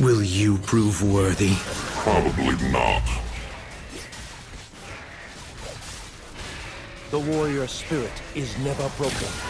Will you prove worthy? Probably not. The warrior spirit is never broken.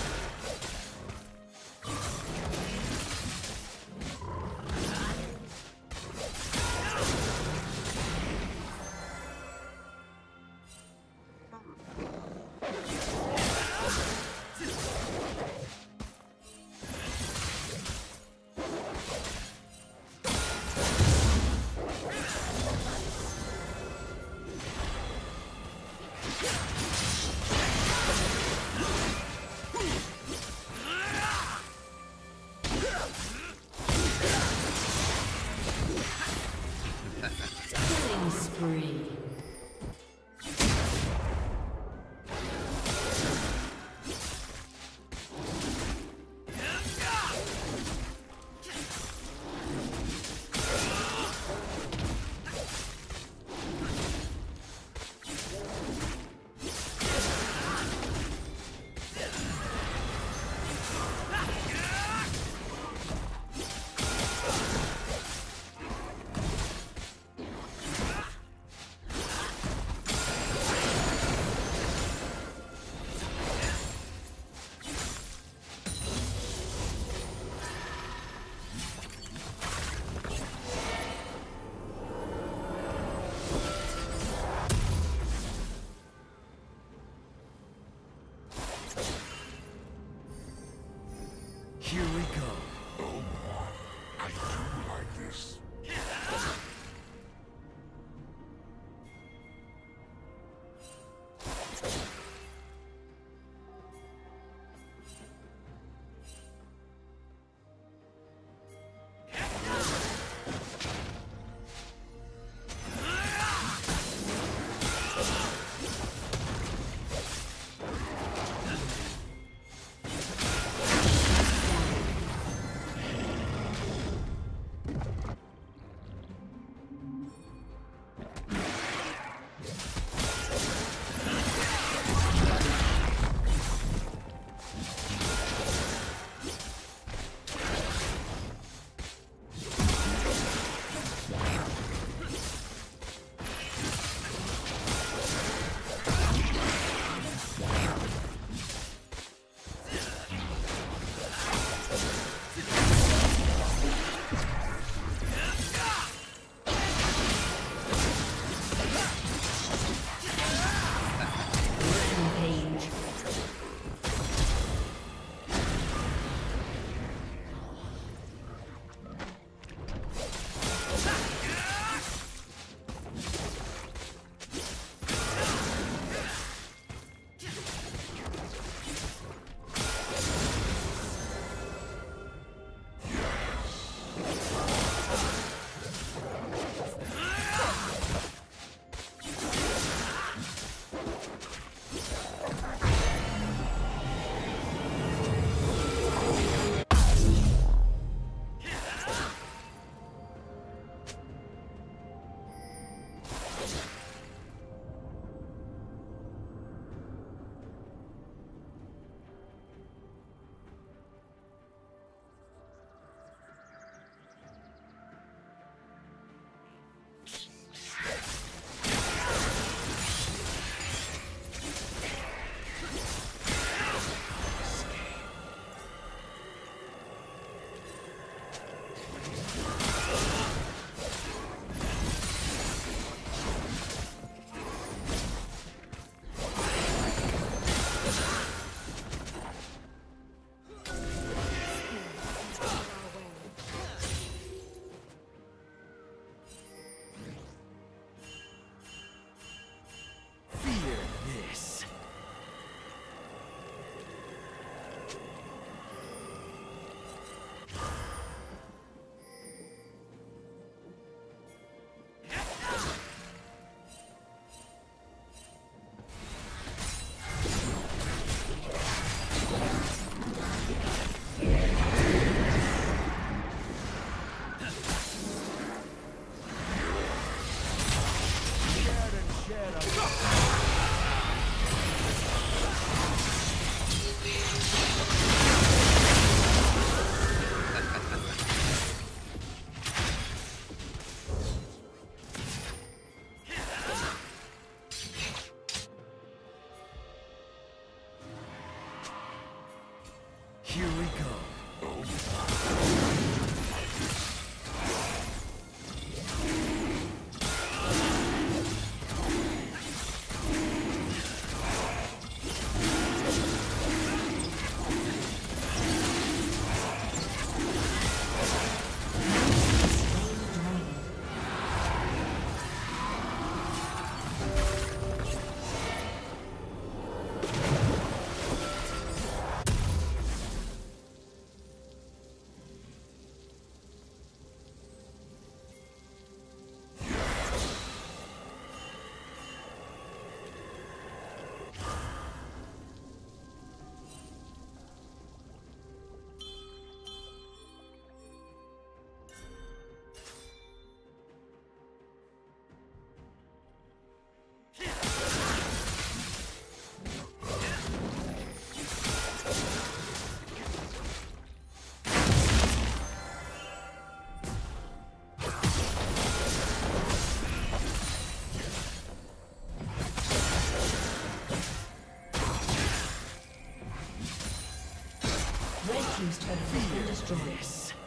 Team's turret has been destroyed.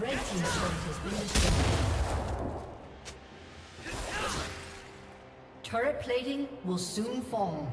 Red Team's turret has been destroyed. Turret plating will soon fall.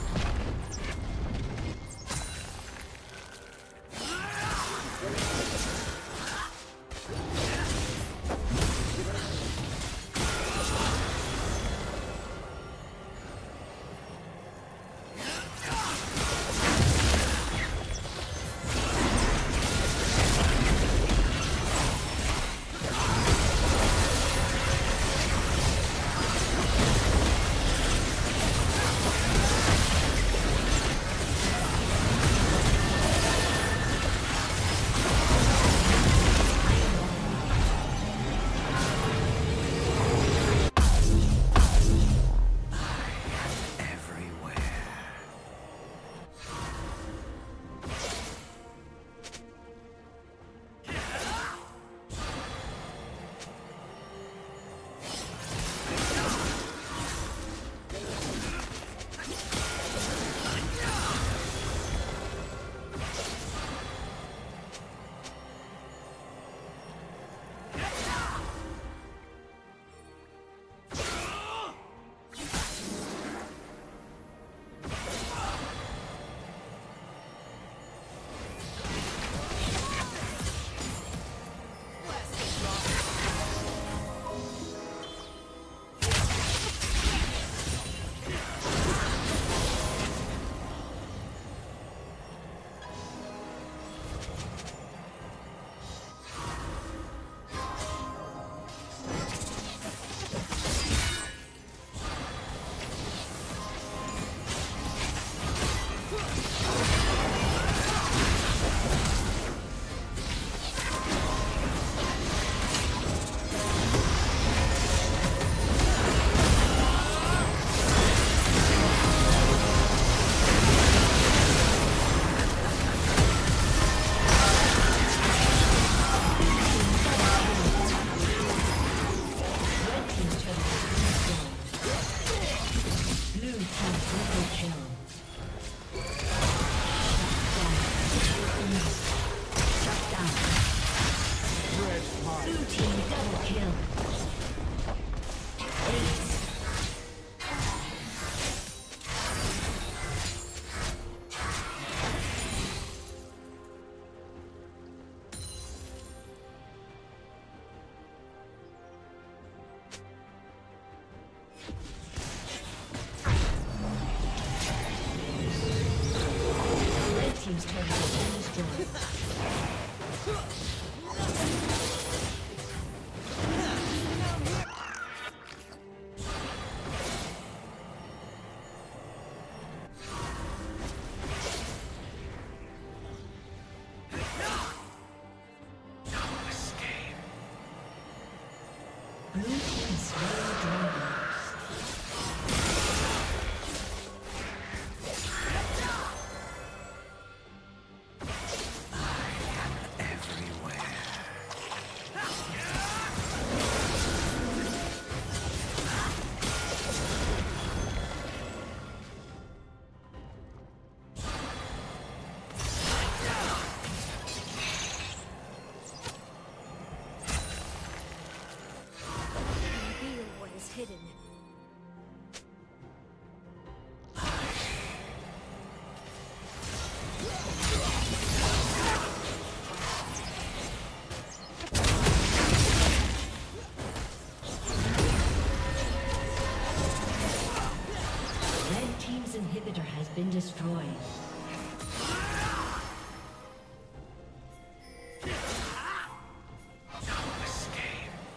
Destroyed.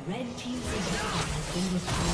Red team's inhibitor has been destroyed.